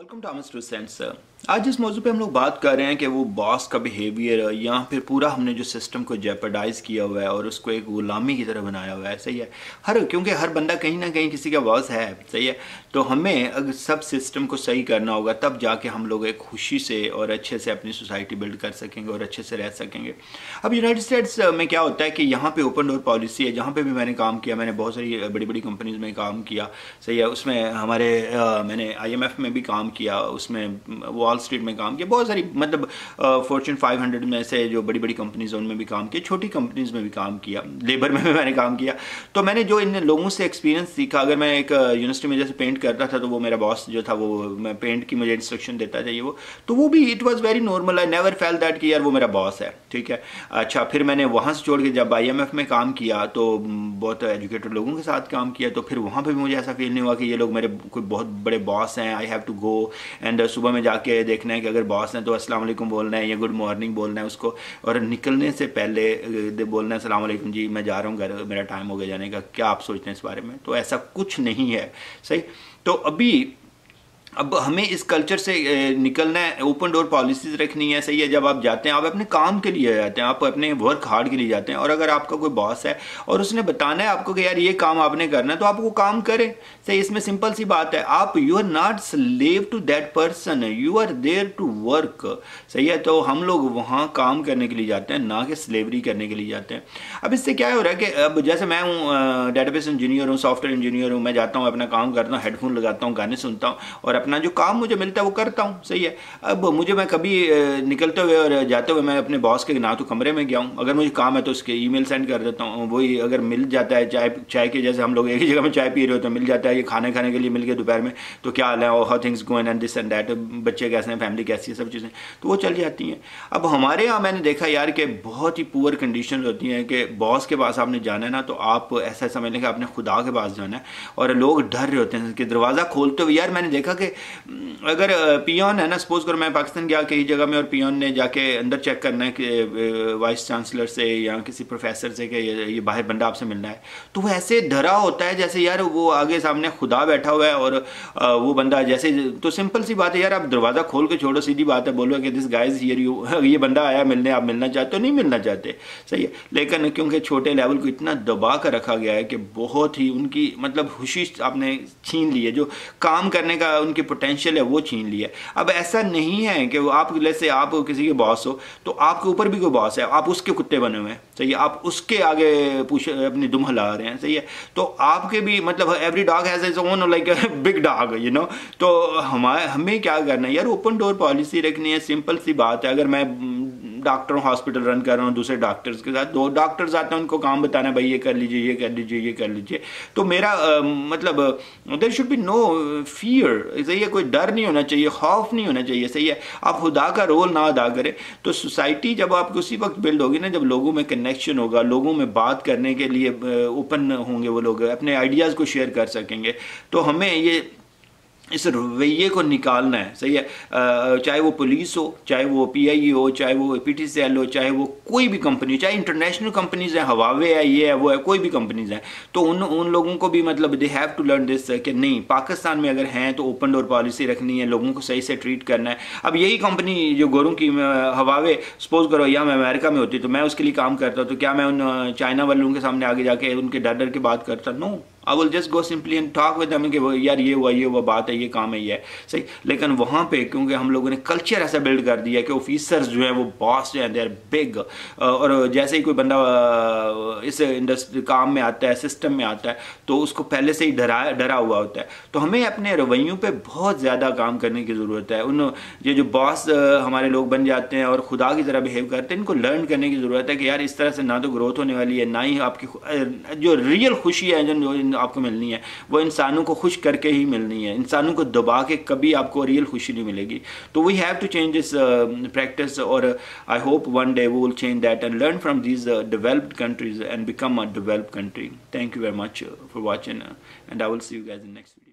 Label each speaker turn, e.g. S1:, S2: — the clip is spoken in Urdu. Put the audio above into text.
S1: ویلکم ٹامس ٹو سینس آج اس موضوع پہ ہم لوگ بات کر رہے ہیں کہ وہ باس کا بیہیویئر یا پھر پورا ہم نے جو سسٹم کو جیپرڈائز کیا ہوا ہے اور اس کو ایک غلامی کی طرح بنایا ہوا ہے، صحیح ہے؟ ہر، کیونکہ ہر بندہ کہیں نہ کہیں کسی کا باس ہے، صحیح ہے؟ تو ہمیں اگر سب سسٹم کو صحیح کرنا ہوگا، تب جا کے ہم لوگ ایک خوشی سے اور اچھے سے اپنی سوسائٹی بلڈ کر سکیں گے اور اچھے سے رہ سکیں گے۔ اب یونائٹڈ اسٹیٹس میں کیا ہوتا ہے کہ یہاں پہ اوپن ڈور پالیسی ہے، جہاں پہ بھی میں نے کام کیا، میں نے بہت ساری بڑی بڑی کمپنیز میں کام کیا، صحیح ہے؟ اس میں ہمارے میں نے آئی ایم ایف میں بھی کام کیا، اس میں وال اسٹریٹ میں کام کیا، بہت ساری مطلب فورچون فائیو ہنڈریڈ میں سے جو بڑی بڑی کمپنیز ان میں بھی کام کیا، چھوٹی کمپنیز میں بھی کام کیا لیبر میں بھی میں نے کام کیا۔ تو میں نے جو ان لوگوں سے ایکسپیرینس سیکھا، اگر میں ایک یونیورسٹی میں جیسے پینٹ کرتا تھا، تو وہ میرا باس جو تھا، وہ میں پینٹ کی مجھے انسٹرکشن دیتا تھا، یہ وہ۔ تو وہ بھی it was very normal I never feel that کہ یار وہ میرا باس ہے، ٹھیک ہے۔ اچھا پھر میں نے وہاں سے چھوڑ کے جب آئی ایم ایف میں کام کیا، تو بہت ایجوکیٹڈ لوگوں کے ساتھ کام کیا، تو پھر وہاں پہ بھی مجھے ایسا فیل نہیں ہوا کہ یہ لوگ میرے کوئی بہت بڑے باس ہیں I have to go and uh, صبح میں جا کے دیکھنا ہے کہ اگر باس ہیں تو السلام علیکم بولنا ہے یا گڈ مارننگ بولنا ہے اس کو اور نکلنے سے پہلے uh, بولنا ہے السلام علیکم جی میں جا رہا ہوں گھر، میرا ٹائم ہو گیا جانے کا، کیا آپ سوچتے ہیں اس بارے میں؟ تو ایسا کچھ نہیں ہے، صحیح؟ تو ابھی اب ہمیں اس کلچر سے نکلنا ہے اوپن ڈور پالیسیز رکھنی ہے صحیح ہے، جب آپ جاتے ہیں، آپ اپنے کام کے لیے جاتے ہیں، آپ اپنے ورک ہارڈ کے لیے جاتے ہیں، اور اگر آپ کا کوئی باس ہے اور اس نے بتانا ہے آپ کو کہ یار یہ کام آپ نے کرنا ہے، تو آپ وہ کام کریں۔ صحیح، اس میں سمپل سی بات ہے، آپ you are not slave to that person you are there to work صحیح ہے، تو ہم لوگ وہاں کام کرنے کے لیے جاتے ہیں، نہ کہ سلیوری کرنے کے لیے جاتے ہیں۔ اب اس سے کیا ہو رہا ہے کہ اب جیسے میں ہوں ڈیٹا بیس انجینئر ہوں سافٹ ویئر انجینئر ہوں، میں جاتا ہوں، اپنا کام کرتا ہوں ہیڈ فون لگاتا ہوں، گانے سنتا ہوں، اور اپنا جو کام مجھے ملتا ہے وہ کرتا ہوں، صحیح ہے۔ اب مجھے میں کبھی نکلتے ہوئے اور جاتے ہوئے میں اپنے باس کے نہ تو کمرے میں گیا ہوں۔ اگر مجھے کام ہے تو اس کے ای میل سینڈ کر دیتا ہوں۔ وہی اگر مل جاتا ہے چائے چائے کے جیسے ہم لوگ ایک ہی جگہ میں چائے پی رہے ہوتے ہیں، مل جاتا ہے، یہ کھانے کھانے کے لیے مل گئے دوپہر میں، تو کیا حال ہے؟ How things going and this and that بچے کیسے ہیں فیملی کیسی ہے سب چیزیں۔ تو وہ چل جاتی ہیں۔ اب ہمارے یہاں میں نے دیکھا یار کہ بہت ہی پور کنڈیشن ہوتی ہیں کہ باس کے پاس آپ نے جانا ہے نا، تو آپ ایسا سمجھ لیں کہ آپ نے خدا کے پاس جانا ہے۔ اور لوگ ڈر رہے ہوتے ہیں کہ دروازہ کھولتے ہوئے، یار میں نے دیکھا کہ اگر پیون ہے نا، سپوز کرو میں پاکستان گیا کہیں جگہ میں اور پیون نے جا کے اندر چیک کرنا ہے کہ وائس چانسلر سے یا کسی پروفیسر سے کہ یہ باہر بندہ آپ سے ملنا ہے۔ تو وہ ایسے ڈرا ہوتا ہے جیسے، یار، وہ آگے سامنے خدا بیٹھا ہوا ہے اور وہ بندہ جیسے، تو سمپل سی بات ہے، یار، آپ دروازہ کھول کے چھوڑو، سیدھی بات ہے، بولو کہ دس گائز ہیئر یو یہ بندہ آیا، ملنے، آپ ملنا چاہتے ہو، نہیں ملنا چاہتے، صحیح ہے۔ لیکن کیونکہ چھوٹے لیول کو اتنا دبا کر رکھا گیا ہے کہ بہت ہی ان کی مطلب خوشی آپ نے چھین لی ہے، جو کام کرنے کا ان کی پوٹینشیل ہے، وہ چھین لی ہے۔ اب ایسا نہیں ہے کہ وہ آپ سے آپ کسی کے باس ہو، تو آپ کے اوپر بھی کوئی باس ہے۔ آپ اس کے کتے بنے ہوئے ہیں۔ صحیح ہے، آپ اس کے آگے پوچھ اپنی دم ہلا رہے ہیں۔ صحیح ہے، تو آپ کے بھی مطلب every dog has its own like big dog you know تو ہمیں کیا کرنا ہے؟ یار اوپن ڈور پالیسی رکھنی ہے سمپل سی بات ہے۔ اگر میں ڈاکٹر ہاسپٹل رن کر رہا ہوں، دوسرے ڈاکٹرز کے ساتھ۔ دو ڈاکٹرز آتے ہیں، ان کو کام بتانا ہے بھائی یہ کر لیجیے، یہ کر لیجیے، یہ کر لیجیے۔ تو میرا مطلب there should be no fear صحیح ہے، کوئی ڈر نہیں ہونا چاہیے، خوف نہیں ہونا چاہیے۔ صحیح ہے، آپ خدا کا رول نہ ادا کریں۔ تو سوسائٹی جب آپ اسی وقت بلڈ ہوگی نا، جب لوگوں میں کنیکشن ہوگا، لوگوں میں بات کرنے کے لیے اوپن ہوں گے وہ لوگ، اپنے آئیڈیاز کو شیئر کر سکیں گے۔ تو ہمیں یہ اس رویے کو نکالنا ہے، صحیح ہے؟ چاہے وہ پولیس ہو، چاہے وہ پی آئی ای ہو، چاہے وہ پی ٹی سی ایل ہو، چاہے وہ کوئی بھی کمپنی، چاہے انٹرنیشنل کمپنیز ہیں، ہواوے ہے، یہ ہے، وہ ہے، کوئی بھی کمپنیز ہیں، تو ان ان لوگوں کو بھی مطلب they have to learn this کہ نہیں، پاکستان میں اگر ہیں تو اوپن ڈور پالیسی رکھنی ہے، لوگوں کو صحیح سے ٹریٹ کرنا ہے۔ اب یہی کمپنی جو گوروں کی ہواوے سپوز کرو یا میں امریکہ میں ہوتی تو میں اس کے لیے کام کرتا تو کیا میں ان چائنا والوں کے سامنے آگے جا کے ان کے ڈر ڈر کے بات کرتا؟ No I will just go simply and talk with کہ یار یہ ہوا یہ ہوا بات ہے یہ کام ہے یہ ہے صحیح لیکن وہاں پہ کیونکہ ہم لوگوں نے کلچر ایسا بلڈ کر دیا کہ آفیسرز جو ہیں وہ باس جو ہیں دے آر بگ اور جیسے ہی کوئی بندہ اس انڈسٹری کام میں آتا ہے سسٹم میں آتا ہے تو اس کو پہلے سے ہی ڈرا ڈرا ہوا ہوتا ہے تو ہمیں اپنے رویوں پہ بہت زیادہ کام کرنے کی ضرورت ہے ان یہ جو باس ہمارے لوگ بن جاتے ہیں اور خدا کی طرح بہیو کرتے ہیں ان کو لرن کرنے کی ضرورت ہے کہ یار اس طرح سے نہ تو گروتھ ہونے والی ہے نہ ہی آپ کی جو ریئل خوشی ہے جو آپ کو ملنی ہے۔ وہ انسانوں کو خوش کر کے ہی ملنی ہے۔ انسانوں کو دبا کے کبھی آپ کو ریئل خوشی نہیں ملے گی۔ تو we have to change this practice اور I hope one day we will change that and learn from these developed countries and become a develop country thank you very much for watching and I will see you guys in next video